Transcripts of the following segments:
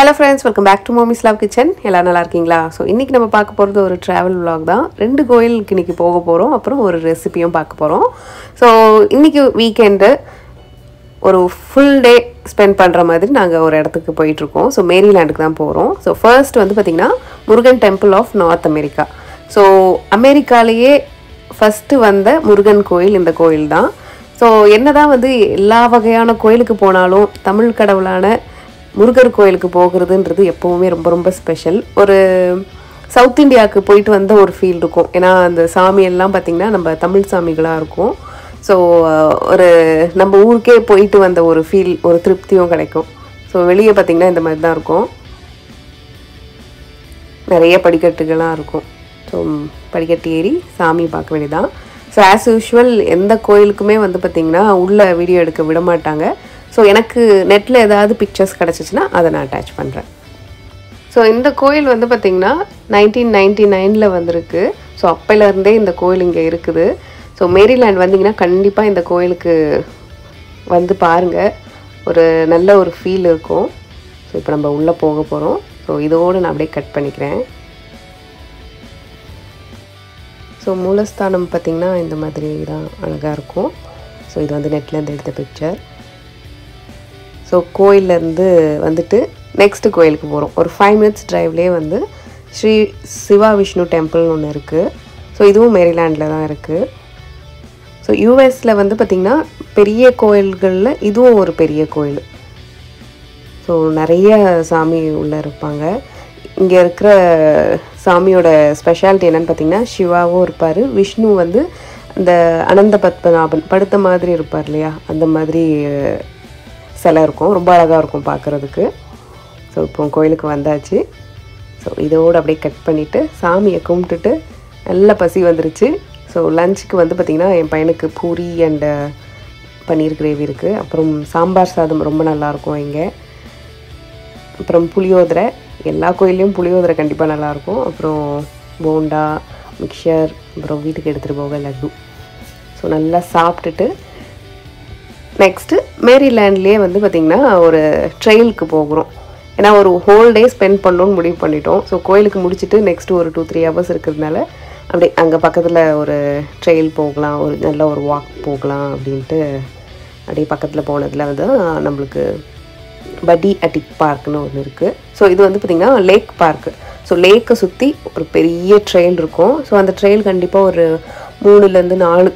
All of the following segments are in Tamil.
Hello friends welcome back to mommy's love kitchen எல்லாம் நல்லா இருக்கீங்களா? ஸோ இன்றைக்கி நம்ம பார்க்க போகிறது ஒரு ட்ராவல் விலாக் தான். ரெண்டு கோயிலுக்கு இன்றைக்கி போக போகிறோம் அப்புறம் ஒரு ரெசிபியும் பார்க்க போகிறோம் ஸோ இன்றைக்கி வீக்கெண்டு ஒரு ஃபுல் டே ஸ்பெண்ட் பண்ணுற மாதிரி நாங்கள் ஒரு இடத்துக்கு போயிட்டுருக்கோம் ஸோ மேரிலேண்டுக்கு தான் போகிறோம் ஸோ ஃபர்ஸ்ட் வந்து பார்த்திங்கன்னா Murugan temple of North America so அமெரிக்காலேயே first வந்த முருகன் கோயில் இந்த கோயில் தான். ஸோ என்ன தான் வந்து எல்லா வகையான கோயிலுக்கு போனாலும் தமிழ் கடவுளான முருகர் கோயிலுக்கு போகிறதுன்றது எப்போவுமே ரொம்ப ரொம்ப ஸ்பெஷல் ஒரு சவுத் இந்தியாவுக்கு போயிட்டு வந்த ஒரு ஃபீல் இருக்கும். ஏன்னா அந்த சாமியெல்லாம் பார்த்திங்கன்னா நம்ம தமிழ் சாமிகளாக இருக்கும். ஸோ ஒரு நம்ம ஊருக்கே போயிட்டு வந்த ஒரு ஃபீல் ஒரு திருப்தியும் கிடைக்கும். ஸோ வெளியே பார்த்திங்கன்னா இந்த மாதிரி தான் இருக்கும். நிறைய படிக்கட்டுகள்லாம் இருக்கும். ஸோ படிக்கட்டு ஏறி சாமி பார்க்க வேண்டியதான் ஸோ ஆஸ் யூஷுவல் எந்த கோயிலுக்குமே வந்து பார்த்திங்கன்னா உள்ளே வீடியோ எடுக்க விட மாட்டாங்க. ஸோ எனக்கு நெட்டில் ஏதாவது பிக்சர்ஸ் கிடச்சிச்சின்னா அதை நான் அட்டாச் பண்ணுறேன் ஸோ இந்த கோயில் வந்து பார்த்திங்கன்னா நைன்டீன் நைன்டி நைனில் வந்திருக்கு. ஸோ அப்போலேருந்தே இந்த கோயில் இங்கே இருக்குது. ஸோ மேரிலேண்ட் வந்தீங்கன்னா கண்டிப்பாக இந்த கோயிலுக்கு வந்து பாருங்கள் ஒரு நல்ல ஒரு ஃபீல் இருக்கும். ஸோ இப்போ நம்ம உள்ளே போக போகிறோம் ஸோ இதோடு நான் அப்படியே கட் பண்ணிக்கிறேன். ஸோ மூலஸ்தானம் பார்த்திங்கன்னா இந்த மாதிரி தான் அழகாக இருக்கும். ஸோ இது வந்து நெட்லேருந்து எடுத்த பிக்சர் ஸோ கோயிலேருந்து வந்துட்டு நெக்ஸ்ட்டு கோயிலுக்கு போகிறோம் ஒரு ஃபைவ் மினிட்ஸ் ட்ரைவ்லேயே வந்து ஸ்ரீ சிவா விஷ்ணு டெம்பிள்னு ஒன்று இருக்குது ஸோ இதுவும் மேரிலாண்டில் தான் இருக்குது ஸோ யூஎஸில் வந்து பார்த்திங்கன்னா பெரிய கோயில்களில் இதுவும் ஒரு பெரிய கோயில். ஸோ நிறைய சாமி உள்ளே இருப்பாங்க. இங்கே இருக்கிற சாமியோட ஸ்பெஷாலிட்டி என்னென்னு பார்த்தீங்கன்னா சிவாவும் இருப்பார். விஷ்ணு வந்து அந்த அனந்த பத்மநாபன் படுத்த மாதிரி இருப்பார் இல்லையா? அந்த மாதிரி சிலை இருக்கும். ரொம்ப அழகாக இருக்கும் பார்க்குறதுக்கு. ஸோ இப்போ கோயிலுக்கு வந்தாச்சு. ஸோ இதோடு அப்படியே கட் பண்ணிவிட்டு சாமியை கும்பிட்டுட்டு நல்ல பசி வந்துருச்சு. ஸோ லஞ்சுக்கு வந்து பார்த்திங்கன்னா என் பையனுக்கு puri and uh, paneer gravy இருக்குது அப்புறம் சாம்பார் சாதம் ரொம்ப நல்லாயிருக்கும் இங்கே. அப்புறம் புளியோதரை. எல்லா கோயில்லையும் புளியோதரை கண்டிப்பாக நல்லாயிருக்கும் அப்புறம் போண்டா மிக்சர் அப்புறம் வீட்டுக்கு எடுத்துகிட்டு போக லட்டு. ஸோ நல்லா சாப்பிட்டுட்டு நெக்ஸ்ட்டு மேரிலேண்ட்லேயே வந்து பார்த்திங்கன்னா ஒரு ட்ரெயிலுக்கு போகிறோம். ஏன்னா ஒரு ஹோல் டே ஸ்பெண்ட் பண்ணணும்னு முடிவு பண்ணிட்டோம். ஸோ கோயிலுக்கு முடிச்சுட்டு நெக்ஸ்ட்டு ஒரு டூ த்ரீ ஹவர்ஸ் இருக்கிறதுனால அப்படியே அங்கே பக்கத்தில் ஒரு ட்ரெயில் போகலாம் ஒரு நல்ல ஒரு வாக் போகலாம் அப்படின்ட்டு அப்படியே பக்கத்தில் போனதில் வந்து நம்மளுக்கு படி அட்டிக் பார்க்னு ஒன்று இருக்குது ஸோ இது வந்து பார்த்திங்கன்னா லேக் பார்க்கு ஸோ லேக்கை சுற்றி ஒரு பெரிய ட்ரெயில் இருக்கும். ஸோ அந்த ட்ரெயில் கண்டிப்பாக ஒரு மூணுலேருந்து நாலு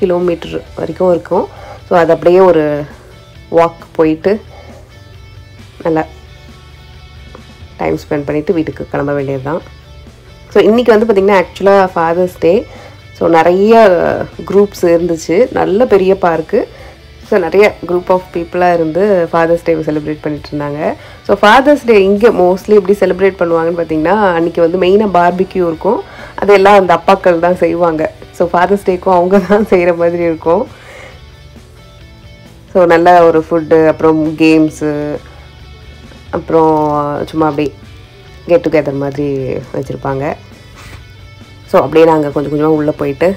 கிலோமீட்டர் வரைக்கும் இருக்கும். ஸோ அது அப்படியே ஒரு வாக் போயிட்டு நல்லா டைம் ஸ்பெண்ட் பண்ணிவிட்டு வீட்டுக்கு கிளம்ப வேண்டியது தான் ஸோ இன்றைக்கி வந்து பார்த்திங்கன்னா ஆக்சுவலாக ஃபாதர்ஸ் டே ஸோ நிறைய uh, குரூப்ஸ் இருந்துச்சு. நல்ல பெரிய பார்க்கு ஸோ நிறைய குரூப் ஆஃப் பீப்புளாக இருந்து ஃபாதர்ஸ் டே செலிப்ரேட் பண்ணிட்டு இருந்தாங்க. ஸோ ஃபாதர்ஸ் டே இங்கே மோஸ்ட்லி எப்படி செலிப்ரேட் பண்ணுவாங்கன்னு பார்த்தீங்கன்னா அன்றைக்கி வந்து மெயினாக பார்பிக்யூ இருக்கும். அதெல்லாம் அந்த அப்பாக்கள் தான் செய்வாங்க. ஸோ ஃபாதர்ஸ் டேக்கும் அவங்க தான் செய்கிற மாதிரி இருக்கும். ஸோ நல்ல ஒரு ஃபுட்டு அப்புறம் கேம்ஸு அப்புறம் சும்மா அப்படி கெட் டுகெதர் மாதிரி வச்சுருப்பாங்க. ஸோ அப்படியே நாங்கள் கொஞ்சம் கொஞ்சமாக உள்ளே போயிட்டு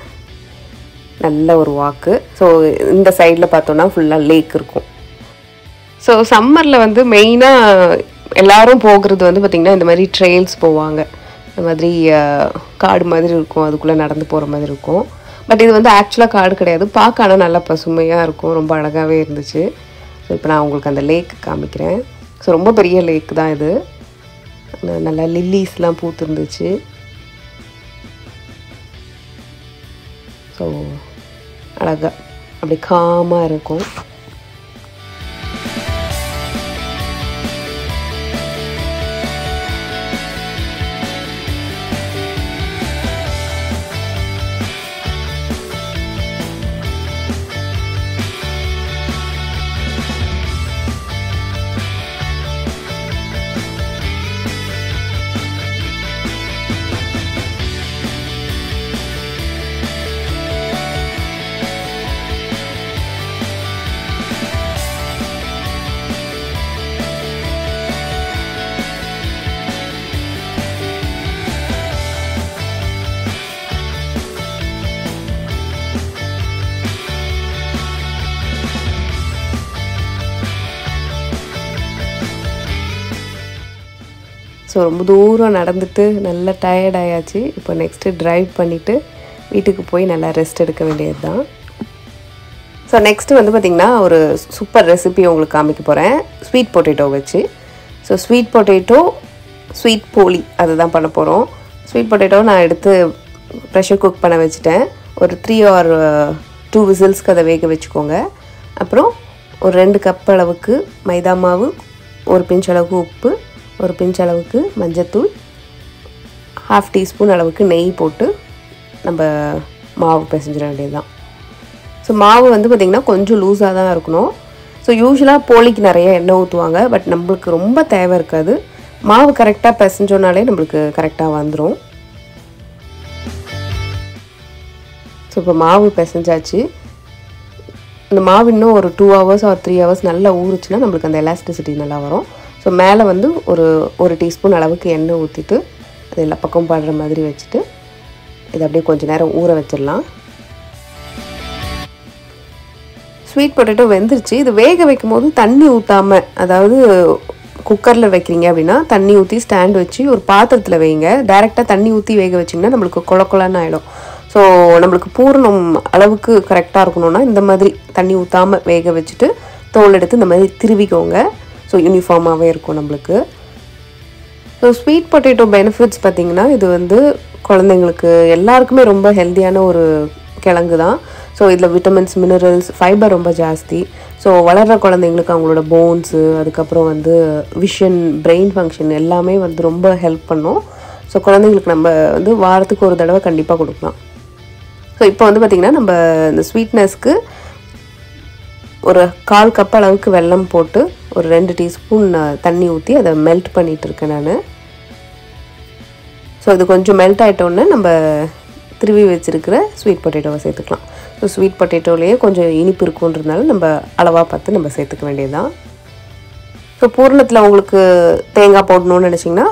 நல்ல ஒரு வாக்கு ஸோ இந்த சைடில் பார்த்தோன்னா ஃபுல்லாக லேக் இருக்கும். ஸோ சம்மரில் வந்து மெயினாக எல்லாரும் போகிறது வந்து பார்த்திங்கன்னா இந்த மாதிரி ட்ரெயில்ஸ் போவாங்க. இந்த மாதிரி காடு மாதிரி இருக்கும். அதுக்குள்ளே நடந்து போகிற மாதிரி இருக்கும். பட் இது வந்து ஆக்சுவலாக காடு கிடையாது. பார்க்க ஆனால் நல்லா பசுமையாக இருக்கும். ரொம்ப அழகாகவே இருந்துச்சு. ஸோ இப்போ நான் உங்களுக்கு அந்த லேக் காமிக்கிறேன். ஸோ ரொம்ப பெரிய லேக் தான் இது. நல்லா லில்லிஸ்லாம் பூத்துருந்துச்சு. ஸோ அழகாக அப்படி காமாக இருக்கும். ஸோ ரொம்ப தூரம் நடந்துட்டு நல்லா டயர்ட் ஆயாச்சு. இப்போ நெக்ஸ்ட்டு ட்ரைவ் பண்ணிவிட்டு வீட்டுக்கு போய் நல்லா ரெஸ்ட் எடுக்க வேண்டியது தான் ஸோ நெக்ஸ்ட்டு வந்து பார்த்திங்கன்னா ஒரு சூப்பர் ரெசிபி உங்களுக்கு காமிக்க போகிறேன் ஸ்வீட் பொட்டேட்டோ வச்சு. So sweet potato sweet poli அதுதான் பண்ண போகிறோம் ஸ்வீட் பொட்டேட்டோ நான் எடுத்து ப்ரெஷர் குக் பண்ண வச்சுட்டேன். ஒரு த்ரீ ஆர் டூ விசில்ஸ்க்கு அதை வேக வச்சுக்கோங்க. அப்புறம் ஒரு ரெண்டு கப் அளவுக்கு மைதா மாவு ஒரு பிஞ்ச் அளவுக்கு உப்பு ஒரு பிஞ்ச் அளவுக்கு மஞ்சத்தூள் ஹாஃப் டீஸ்பூன் அளவுக்கு நெய் போட்டு நம்ம மாவு பிசைஞ்சிட வேண்டியது தான் ஸோ மாவு வந்து பார்த்திங்கன்னா கொஞ்சம் லூஸாக தான் இருக்கணும். ஸோ யூஸ்வலாக போலிக்கு நிறைய எண்ணெய் ஊற்றுவாங்க பட் நம்மளுக்கு ரொம்ப தேவை இருக்காது. மாவு கரெக்டாக பிசைஞ்சோனாலே நம்மளுக்கு கரெக்டாக வந்துடும் ஸோ இப்போ மாவு பிசைஞ்சாச்சு. இந்த மாவு இன்னும் ஒரு two hours or three hours நல்லா ஊறுச்சுன்னா நம்மளுக்கு அந்த எலாஸ்டிசிட்டி நல்லா வரும். ஸோ மேலே வந்து ஒரு ஒரு டீஸ்பூன் அளவுக்கு எண்ணெய் ஊற்றிட்டு அது எல்லா பக்கம் படுற மாதிரி வச்சுட்டு இதை அப்படியே கொஞ்சம் நேரம் ஊற வச்சிடலாம். ஸ்வீட் பொட்டேட்டோ வெந்துருச்சு. இது வேக வைக்கும் போது தண்ணி ஊற்றாமல் அதாவது குக்கரில் வைக்கிறீங்க அப்படின்னா தண்ணி ஊற்றி ஸ்டாண்ட் வச்சு ஒரு பாத்திரத்தில் வைங்க. டைரெக்டாக தண்ணி ஊற்றி வேக வச்சிங்கன்னா நம்மளுக்கு குள குளன்னு ஆகிடும் ஸோ நம்மளுக்கு பூரணம் அளவுக்கு கரெக்டாக இருக்கணும்னா இந்த மாதிரி தண்ணி ஊற்றாமல் வேக வச்சுட்டு தோல் எடுத்து இந்த மாதிரி திருவிக்கோங்க. ஸோ யூனிஃபார்மாகவே இருக்கும் நம்மளுக்கு. ஸோ ஸ்வீட் பொட்டேட்டோ பெனிஃபிட்ஸ் பார்த்திங்கன்னா இது வந்து குழந்தைங்களுக்கு எல்லாருக்குமே ரொம்ப ஹெல்த்தியான ஒரு கிழங்கு தான். ஸோ இதில் விட்டமின்ஸ் மினரல்ஸ் ஃபைபர் ரொம்ப ஜாஸ்தி. ஸோ வளர்கிற குழந்தைங்களுக்கு அவங்களோட போன்ஸு அதுக்கப்புறம் வந்து விஷன் பிரெயின் ஃபங்க்ஷன் எல்லாமே வந்து ரொம்ப ஹெல்ப் பண்ணும். ஸோ குழந்தைங்களுக்கு நம்ம வந்து வாரத்துக்கு ஒரு தடவை கண்டிப்பாக கொடுக்கலாம். ஸோ இப்போ வந்து பார்த்திங்கன்னா நம்ம இந்த ஸ்வீட்னஸ்க்கு ஒரு கால் கப் அளவுக்கு வெல்லம் போட்டு ஒரு ரெண்டு டீஸ்பூன் தண்ணி ஊற்றி அதை மெல்ட் பண்ணிகிட்டு இருக்கேன் நான். ஸோ இது கொஞ்சம் மெல்ட் ஆகிட்டோன்னே நம்ம திருவி வச்சுருக்கிற ஸ்வீட் பொட்டேட்டோவை சேர்த்துக்கலாம். ஸோ ஸ்வீட் பொட்டேட்டோலேயே கொஞ்சம் இனிப்பு இருக்குன்றதுனால நம்ம அளவாக பார்த்து நம்ம சேர்த்துக்க வேண்டியது தான் ஸோ பூரணத்தில் உங்களுக்கு தேங்காய் போடணும்னு நினச்சிங்கன்னா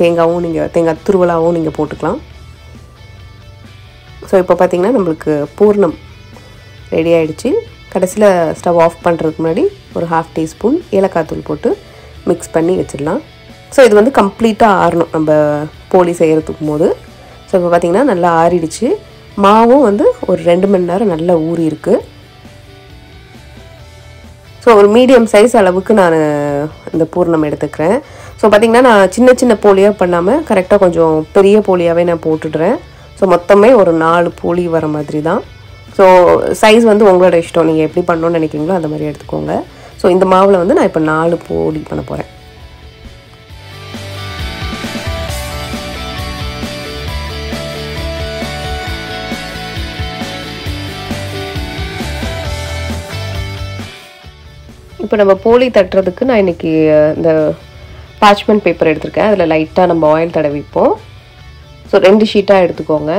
தேங்காவும் நீங்கள் தேங்காய் துருவலாகவும் நீங்கள் போட்டுக்கலாம். ஸோ இப்போ பார்த்திங்கன்னா நம்மளுக்கு பூர்ணம் ரெடி ஆகிடுச்சு கடைசியில் ஸ்டவ் ஆஃப் பண்ணுறதுக்கு முன்னாடி ஒரு ஹாஃப் டீஸ்பூன் ஏலக்காய் தூள் போட்டு மிக்ஸ் பண்ணி வச்சிடலாம். ஸோ இது வந்து கம்ப்ளீட்டாக ஆறணும். நம்ம போலி செய்கிறதுக்கும் போது. ஸோ இப்போ பார்த்திங்கன்னா நல்லா ஆறிடுச்சு. மாவும் வந்து ஒரு ரெண்டு மணி நேரம் நல்லா ஊறி இருக்குது ஸோ ஒரு மீடியம் சைஸ் அளவுக்கு நான் இந்த பூர்ணம் எடுத்துக்கிறேன். ஸோ பார்த்திங்கன்னா நான் சின்ன சின்ன போலியாக பண்ணாமல் கரெக்டாக கொஞ்சம் பெரிய போலியாகவே நான் போட்டுடுறேன். ஸோ மொத்தமே ஒரு நாலு போலி வர மாதிரி தான் ஸோ சைஸ் வந்து உங்களோட இஷ்டம். நீங்கள் எப்படி பண்ணணும்னு நினைக்கிறீங்களோ அந்த மாதிரி எடுத்துக்கோங்க. ஸோ இந்த மாவில் வந்து நான் இப்போ நாலு போலி பண்ண போகிறேன் இப்போ நம்ம போலி தட்டுறதுக்கு நான் இன்றைக்கி இந்த பார்ச்மெண்ட் பேப்பர் எடுத்திருக்கேன். அதில் லைட்டாக நம்ம ஆயில் தடவிப்போம். ஸோ ரெண்டு ஷீட்டாக எடுத்துக்கோங்க.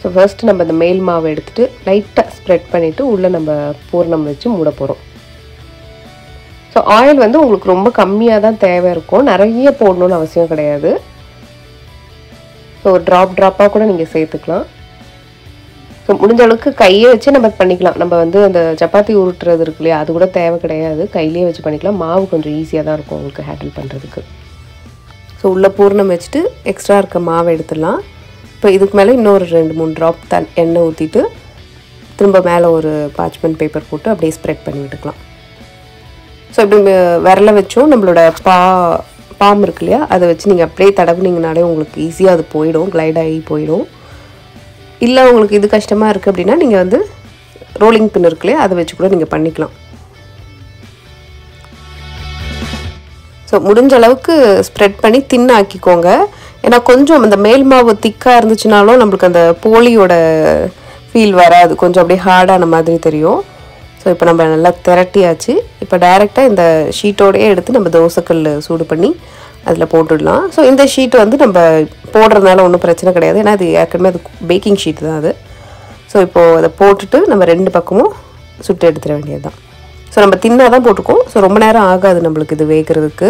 ஸோ ஃபஸ்ட்டு நம்ம இந்த மேல் மாவை எடுத்துகிட்டு லைட்டாக ஸ்ப்ரெட் பண்ணிவிட்டு உள்ளே நம்ம பூர்ணம் வச்சு மூட போகிறோம் ஸோ ஆயில் வந்து உங்களுக்கு ரொம்ப கம்மியாக தான் தேவை இருக்கும். நிறைய போடணும்னு அவசியம் கிடையாது. ஸோ ட்ராப் ட்ராப்பாக கூட நீங்கள் சேர்த்துக்கலாம். ஸோ முடிஞ்ச அளவுக்கு கையை வச்சு நம்ம பண்ணிக்கலாம். நம்ம வந்து அந்த சப்பாத்தி உருட்டுறது இருக்கு இல்லையா அது கூட தேவை கிடையாது. கையிலேயே வச்சு பண்ணிக்கலாம். மாவு கொஞ்சம் ஈஸியாக தான் இருக்கும் உங்களுக்கு ஹேண்டில் பண்ணுறதுக்கு ஸோ உள்ளே பூர்ணம் வச்சுட்டு எக்ஸ்ட்ரா இருக்க மாவை எடுத்துடலாம். இப்போ இதுக்கு மேலே இன்னொரு ரெண்டு மூணு ட்ராப் தன் எண்ணெய் ஊற்றிட்டு திரும்ப மேலே ஒரு பாச்மெண்ட் பேப்பர் போட்டு அப்படியே ஸ்ப்ரெட் பண்ணி விட்டுக்கலாம். ஸோ இப்படி விரல வச்சும் நம்மளோட பா பாம் இருக்கு இல்லையா? அதை வச்சு நீங்கள் அப்படியே தடவுனீங்கனாலே உங்களுக்கு ஈஸியாக அது போயிடும் கிளைட் ஆகி போயிடும். இல்லை உங்களுக்கு இது கஷ்டமாக இருக்குது அப்படின்னா நீங்கள் வந்து ரோலிங் பின் இருக்கு இல்லையா? அதை வச்சு கூட நீங்கள் பண்ணிக்கலாம். ஸோ முடிஞ்ச அளவுக்கு ஸ்ப்ரெட் பண்ணி தின் ஆக்கிக்கோங்க. ஏன்னா கொஞ்சம் அந்த மேல் மாவு திக்காக இருந்துச்சுனாலும் நம்மளுக்கு அந்த போலியோட ஃபீல் வராது. கொஞ்சம் அப்படியே ஹார்டான மாதிரி தெரியும். ஸோ இப்போ நம்ம நல்லா திரட்டியாச்சு. இப்போ டைரெக்டாக இந்த ஷீட்டோடையே எடுத்து நம்ம தோசைக்கல் சூடு பண்ணி அதில் போட்டுடலாம். ஸோ இந்த ஷீட் வந்து நம்ம போடுறதுனால ஒன்றும் பிரச்சனை கிடையாது. ஏன்னா அது ஏற்கனவே அது பேக்கிங் ஷீட் தான் அது. ஸோ இப்போது அதை போட்டுட்டு நம்ம ரெண்டு பக்கமும் சுட்டு எடுத்துட வேண்டியது தான் ஸோ நம்ம தின்னாக தான் போட்டுக்கோம் ஸோ ரொம்ப நேரம் ஆகாது நம்மளுக்கு இது வேகிறதுக்கு.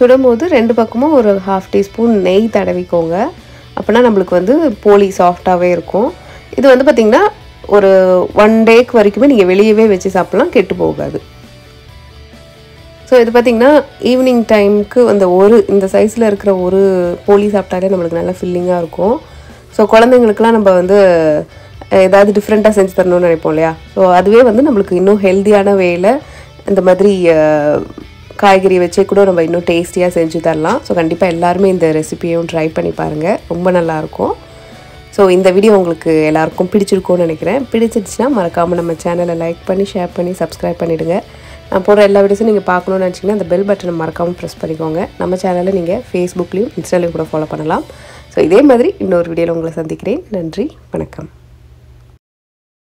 சுடும்போது ரெண்டு பக்கமும் ஒரு ஹாஃப் டீஸ்பூன் நெய் தடவிக்கோங்க. அப்படின்னா நம்மளுக்கு வந்து போலி சாஃப்டாகவே இருக்கும். இது வந்து பார்த்திங்கன்னா ஒரு ஒன் டேக்கு வரைக்குமே நீங்கள் வெளியவே வச்சு சாப்பிட்லாம் கெட்டு போகாது. ஸோ இது பார்த்திங்கன்னா ஈவினிங் டைமுக்கு அந்த ஒரு இந்த சைஸில் இருக்கிற ஒரு போலி சாப்பிட்டாலே நம்மளுக்கு நல்லா ஃபில்லிங்காக இருக்கும். ஸோ குழந்தைங்களுக்குலாம் நம்ம வந்து ஏதாவது டிஃப்ரெண்ட்டாக செஞ்சு தரணும்னு நினைப்போம் இல்லையா? ஸோ அதுவே வந்து நம்மளுக்கு இன்னும் ஹெல்த்தியான வேயில் இந்த மாதிரி காய்கறி வச்சே கூட நம்ம இன்னும் டேஸ்டியாக செஞ்சு தரலாம். ஸோ கண்டிப்பாக எல்லாருமே இந்த ரெசிபியும் ட்ரை பண்ணி பாருங்கள் ரொம்ப நல்லாயிருக்கும். ஸோ இந்த வீடியோ உங்களுக்கு எல்லாருக்கும் பிடிச்சிருக்கும்னு நினைக்கிறேன். பிடிச்சிருச்சுன்னா மறக்காமல் நம்ம சேனலை லைக் பண்ணி ஷேர் பண்ணி சப்ஸ்கிரைப் பண்ணிவிடுங்க நான் போடுற எல்லா வீடியோஸும் நீங்கள் பார்க்கணுன்னு நினச்சிங்கன்னா அந்த பெல் பட்டனை மறக்காமல் ப்ரெஸ் பண்ணிக்கோங்க. நம்ம சேனலை நீங்கள் ஃபேஸ்புக்லேயும் இன்ஸ்டாலையும் கூட ஃபாலோ பண்ணலாம். ஸோ இதே மாதிரி இன்னொரு வீடியோவில் உங்களை சந்திக்கிறேன். நன்றி வணக்கம்.